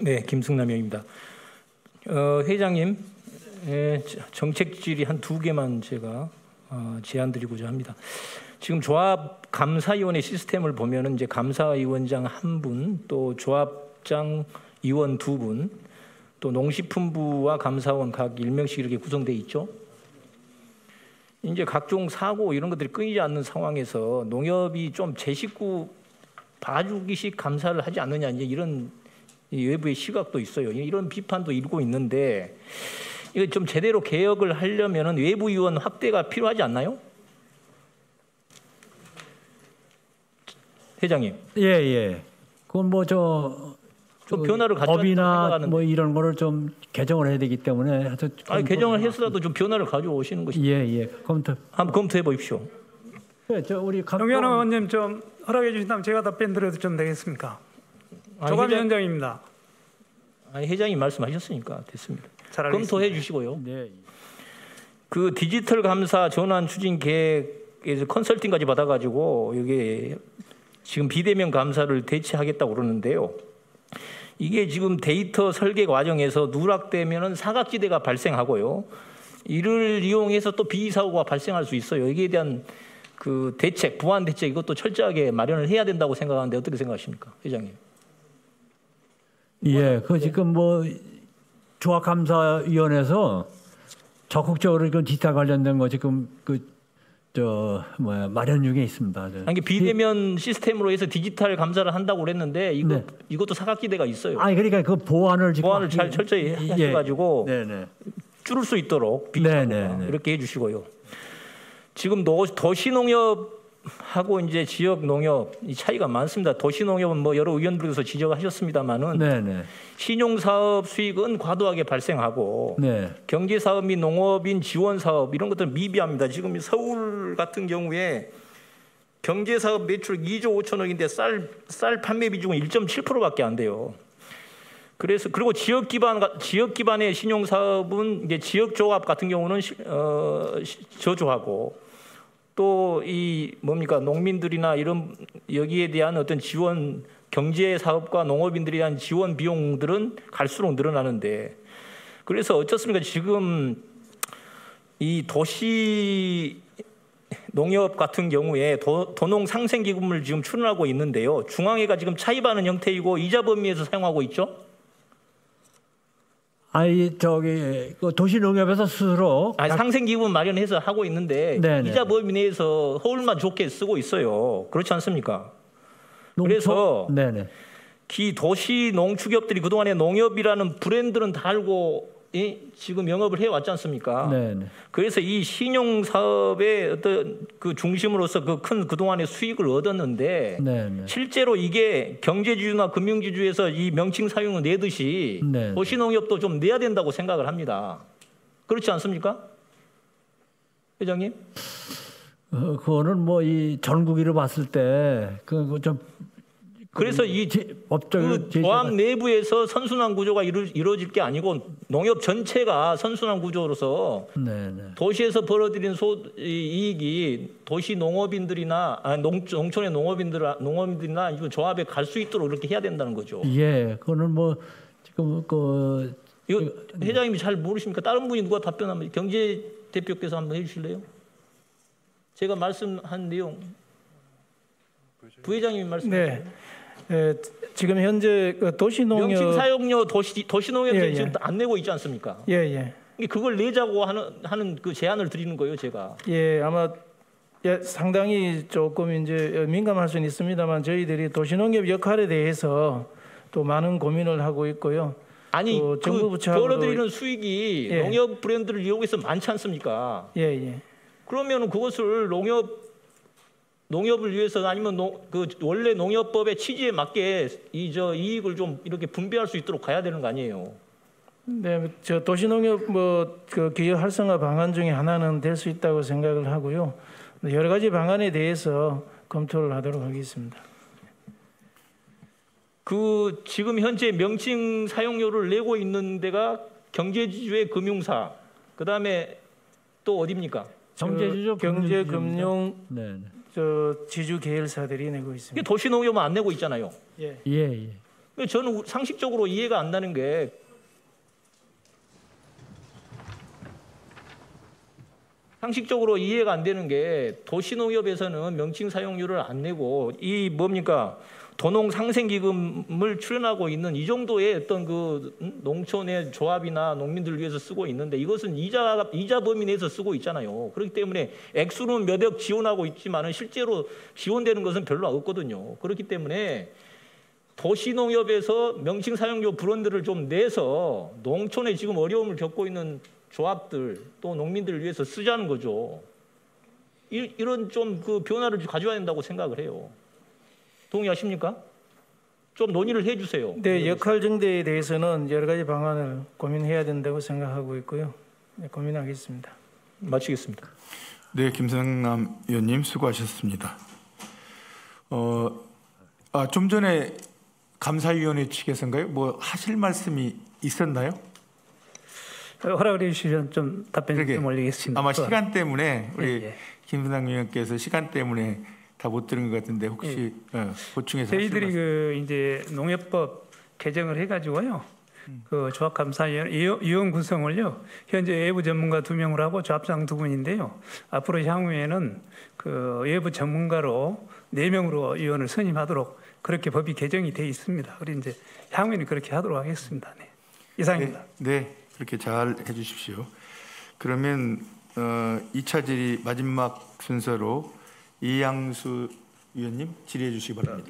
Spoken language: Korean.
네, 김승남입니다. 어, 회장님, 예, 정책 질의 한 두 개만 제가 어, 제안 드리고자 합니다. 지금 조합 감사위원회 시스템을 보면은 이제 감사위원장 한 분, 또 조합장 위원 두 분, 또 농식품부와 감사원 각 1명씩 이렇게 구성돼 있죠. 이제 각종 사고 이런 것들이 끊이지 않는 상황에서 농협이 좀 제 식구 봐주기식 감사를 하지 않느냐 이제 이런 외부의 시각도 있어요. 이런 비판도 일고 있는데 이거 좀 제대로 개혁을 하려면은 외부 위원 확대가 필요하지 않나요? 회장님. 예, 예. 그건 뭐저 좀 변화를 법이나. 뭐 이런 거를 좀 개정을 해야 되기 때문에 하여튼 아니 검토- 개정을 해서라도 좀 변화를 가져오시는 것이 예, 예. 검토. 한번 검토해 보십시오. 예, 저 우리 감 정현 의원님 좀 허락해 주신다면 제가 답변 드려도 좀 되겠습니까? 아니, 조감 회장, 위원장입니다. 아니, 회장님 말씀하셨으니까 됐습니다. 검토해 주시고요. 네. 그 디지털 감사 전환 추진 계획에서 컨설팅까지 받아가지고 이게 지금 비대면 감사를 대체하겠다고 그러는데요. 이게 지금 데이터 설계 과정에서 누락되면은 사각지대가 발생하고요. 이를 이용해서 또 비사고가 발생할 수 있어요. 여기에 대한 그 대책, 보완 대책 이것도 철저하게 마련을 해야 된다고 생각하는데 어떻게 생각하십니까, 회장님? 예, 그 지금 뭐 조합감사위원회에서 적극적으로 그 디지털 관련된 거 지금 그 저 뭐야 마련 중에 있습니다. 저. 아니 이게 비대면 시스템으로 해서 디지털 감사를 한다고 그랬는데 이거 네. 이것도 사각지대가 있어요. 아니 그러니까 그 보완을 지금 보완을 잘 철저히 예. 하셔가지고 네, 네. 줄을 수 있도록 네, 비사고가 네, 네. 이렇게 해주시고요. 지금 도, 도시농협 하고 이제 지역 농협 이 차이가 많습니다. 도시 농협은 뭐 여러 의원들께서 지적하셨습니다만은 네, 네. 신용 사업 수익은 과도하게 발생하고 네. 경제 사업 및 농업인 지원 사업 이런 것들은 미비합니다. 지금 서울 같은 경우에 경제 사업 매출 2조 5천억인데 쌀, 쌀 판매 비중은 1.7%밖에 안 돼요. 그래서 그리고 지역 기반 지역 기반의 신용 사업은 이제 지역 조합 같은 경우는 시- 어, 시- 저조하고 또 이 뭡니까 농민들이나 이런 여기에 대한 어떤 지원 경제 사업과 농업인들에 대한 지원 비용들은 갈수록 늘어나는데 그래서 어떻습니까 지금 이 도시 농협 같은 경우에 도, 도농 상생 기금을 지금 출원하고 있는데요. 중앙회가 지금 차입하는 형태이고 이자 범위에서 사용하고 있죠. 아이 저기 그 도시농협에서 스스로 아니, 상생 기금 마련해서 하고 있는데 네네. 이자 범위 내에서 허울만 좋게 쓰고 있어요. 그렇지 않습니까? 농촌- 그래서 네네. 기 도시 농축협들이 그동안에 농협이라는 브랜드는 다 알고 이, 지금 영업을 해 왔지 않습니까? 네네. 그래서 이 신용 사업의 어떤 그 중심으로서 그 큰 그동안의 수익을 얻었는데 네네. 실제로 이게 경제지주나 금융지주에서 이 명칭 사용을 내듯이 네. 도시농협도 좀 내야 된다고 생각을 합니다. 그렇지 않습니까? 회장님? 어, 그거는 뭐 이 전국위로 봤을 때 그거 좀 그래서 이 법적으로 그 조합 내부에서 선순환 구조가 이루, 이루 어질 게 아니고 농협 전체가 선순환 구조로서 네네. 도시에서 벌어들인 소 이- 이익이 도시 농업인들이나 아니, 농, 농촌의 농업인들 농업인들이나 이거 조합에 갈 수 있도록 이렇게 해야 된다는 거죠. 예, 그거는 뭐 지금 그 이거 회장님이 잘 모르십니까? 다른 분이 누가 답변하면 경제 대표께서 한번 해주실래요? 제가 말씀한 내용 부회장님이 말씀. 네. 에, 지금 현재 그 명칭 도시농협 사용료 도시 도시농협 예, 예. 지금 안 내고 있지 않습니까? 예, 예. 그걸 내자고 하는 하는 그 제안을 드리는 거예요, 제가. 예, 아마 예, 상당히 조금 이제 민감할 수는 있습니다만 저희들이 도시농협 역할에 대해서 또 많은 고민을 하고 있고요. 아니 또그 벌어들이는 수익이 예. 농협 브랜드를 이용해서 많지 않습니까? 예, 예. 그러면 그것을 농협 농협을 위해서 아니면 농, 그 원래 농협법의 취지에 맞게 이 저 이익을 좀 이렇게 분배할 수 있도록 가야 되는 거 아니에요? 네, 저 도시농협 뭐그 기업 활성화 방안 중에 하나는 될 수 있다고 생각을 하고요. 여러 가지 방안에 대해서 검토를 하도록 하겠습니다. 그 지금 현재 명칭 사용료를 내고 있는 데가 경제지주의 금융사, 그 다음에 또 어디입니까? 경제주죠. 경제 금융 네. 저 지주 계열사들이 내고 있습니다. 도시농협은 안 내고 있잖아요. 예. 예, 예. 저는 상식적으로 이해가 안 나는 게 상식적으로 이해가 안 되는 게 도시농협에서는 명칭 사용료를 안 내고 이 뭡니까 도농 상생기금을 출연하고 있는 이 정도의 어떤 그 음, 농촌의 조합이나 농민들을 위해서 쓰고 있는데 이것은 이자 이자 범위 내에서 쓰고 있잖아요. 그렇기 때문에 액수는 몇억 지원하고 있지만은 실제로 지원되는 것은 별로 없거든요. 그렇기 때문에 도시농협에서 명칭 사용료 브랜드를 좀 내서 농촌에 지금 어려움을 겪고 있는 조합들 또 농민들을 위해서 쓰자는 거죠. 이, 이런 좀 그 변화를 가져야 된다고 생각을 해요. 동의하십니까? 좀 논의를 해주세요. 네, 역할 정대에 대해서는 여러 가지 방안을 고민해야 된다고 생각하고 있고요. 네, 고민하겠습니다. 마치겠습니다. 네, 김성남 의원님 수고하셨습니다. 어, 아, 좀 전에 감사위원회 측에서인가요? 뭐 하실 말씀이 있었나요? 어, 허락을 해주시면 좀 답변 그러게. 좀 올리겠습니다. 아마 그, 시간 때문에 우리 예, 예. 김성남 의원께서 시간 때문에 다 못 들은 것 같은데 혹시 어, 보충해서 하실 저희들이. 그 이제 농협법 개정을 해가지고요. 그 조합감사위원 위원- 구성을요. 현재 외부 전문가 두 명을 하고 조합장 두 분인데요. 앞으로 향후에는 그 외부 전문가로 네 명으로 위원을 선임하도록 그렇게 법이 개정이 돼 있습니다. 그리 이제 향후에는 그렇게 하도록 하겠습니다. 네. 이상입니다. 네, 네, 그렇게 잘 해주십시오. 그러면 어, 2차 질의 마지막 순서로 이양수 위원님 질의해 주시기 바랍니다.